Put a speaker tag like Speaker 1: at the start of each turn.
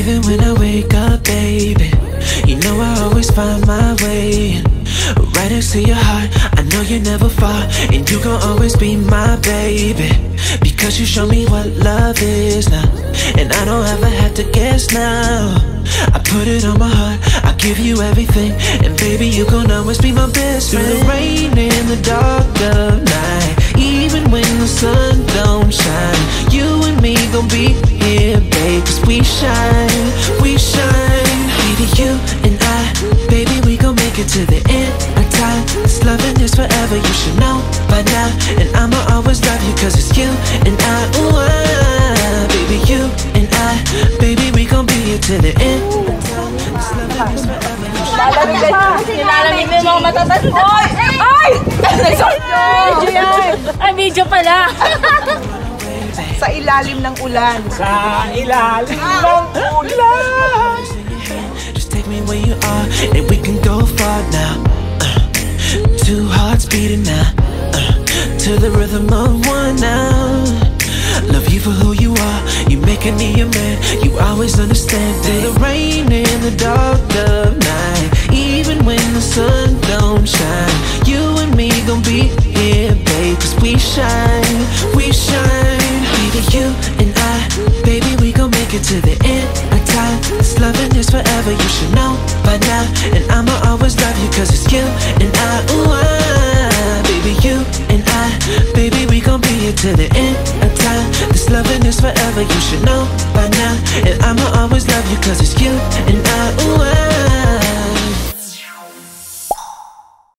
Speaker 1: Even when I wake up, baby, you know I always find my way. Right next to your heart, I know you're never far, and you gon' always be my baby. Because you show me what love is now, and I don't ever have to guess now. I put it on my heart, I give you everything, and baby, you gon' always be my best friend. Through the rain and the dark it to the end of time. This loving is forever, you should know by now. And I'ma always love you, cause it's you and I, ooh, ah, baby, you and I, baby, we gon' be here to the end of time. This loving is forever, you should
Speaker 2: Nilalamig na yung mga matatanda. Ay! Ay! Video yan! Ay, video pala.
Speaker 3: Sa ilalim ng ulan.
Speaker 4: Sa ilalim ng ulan.
Speaker 1: Now, uh, to the rhythm of one now. Love you for who you are, You're making me a man. You always understand through the rain and the dark of night. Even when the sun don't shine, you and me gon' be here, babe. Cause we shine, we shine. Baby, you and I, baby, we gon' make it to the end time. This loving is forever, you should know by now. And I'ma always love you cause it's you to the end of time. This loving is forever, you should know by now. And I'ma always love you cause it's you